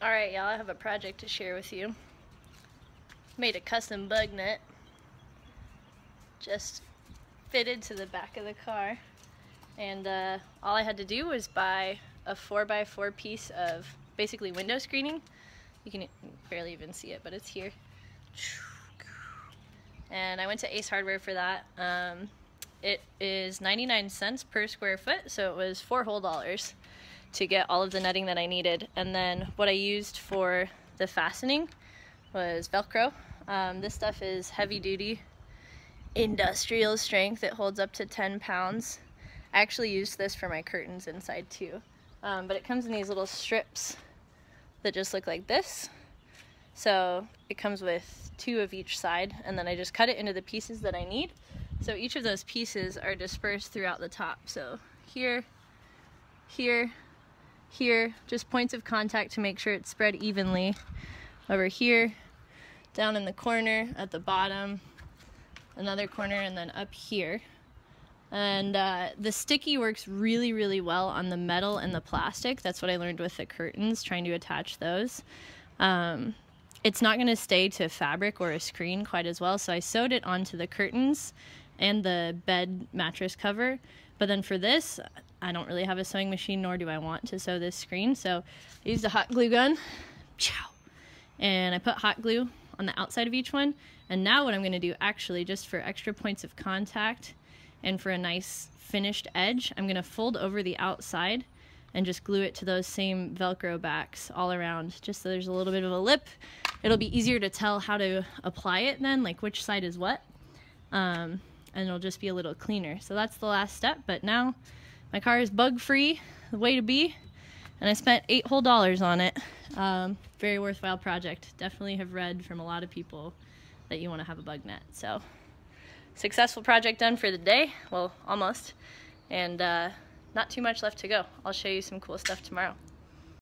Alright y'all, I have a project to share with you. Made a custom bug net. Just fitted to the back of the car. And uh, all I had to do was buy a 4x4 piece of basically window screening. You can barely even see it, but it's here. And I went to Ace Hardware for that. Um, it is 99 cents per square foot, so it was four whole dollars to get all of the netting that I needed. And then what I used for the fastening was Velcro. Um, this stuff is heavy duty, industrial strength. It holds up to 10 pounds. I actually used this for my curtains inside too. Um, but it comes in these little strips that just look like this. So it comes with two of each side and then I just cut it into the pieces that I need. So each of those pieces are dispersed throughout the top. So here, here, here, just points of contact to make sure it's spread evenly. Over here, down in the corner, at the bottom, another corner, and then up here. And uh, the sticky works really, really well on the metal and the plastic. That's what I learned with the curtains, trying to attach those. Um, it's not going to stay to fabric or a screen quite as well, so I sewed it onto the curtains and the bed mattress cover. But then for this, I don't really have a sewing machine, nor do I want to sew this screen. So I used a hot glue gun, and I put hot glue on the outside of each one. And now what I'm gonna do actually, just for extra points of contact and for a nice finished edge, I'm gonna fold over the outside and just glue it to those same Velcro backs all around, just so there's a little bit of a lip. It'll be easier to tell how to apply it then, like which side is what. Um, and it'll just be a little cleaner. So that's the last step, but now my car is bug free, the way to be, and I spent eight whole dollars on it. Um, very worthwhile project. Definitely have read from a lot of people that you want to have a bug net. So successful project done for the day, well almost, and uh, not too much left to go. I'll show you some cool stuff tomorrow.